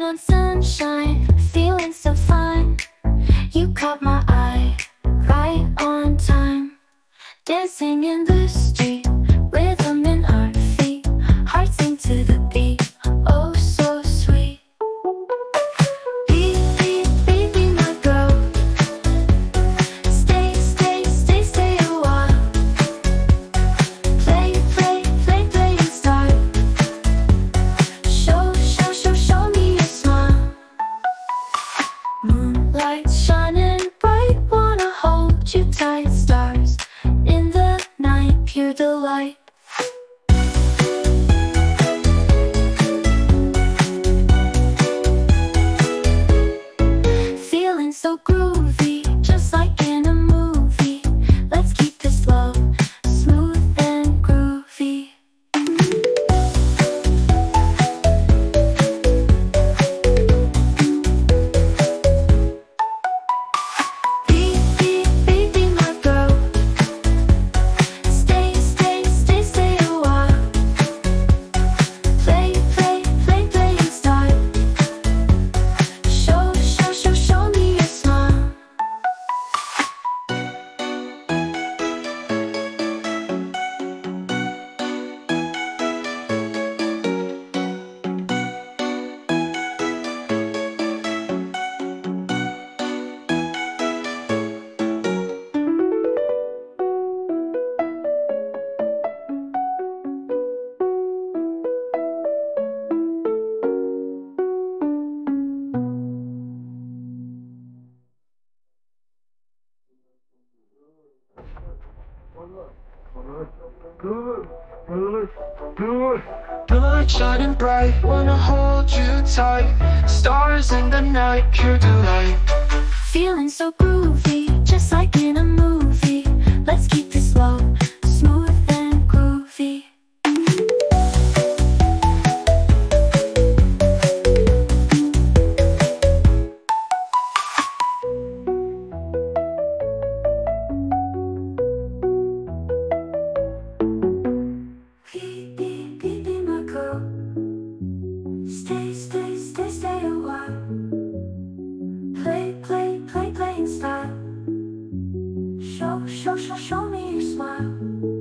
On sunshine, feeling so fine. You caught my eye, right on time. Dancing in the street. The light shining bright, wanna hold you tight. Stars in the night, pure delight. Feeling so groovy. Play, play, play, playing style. Show, show, show, show me your smile.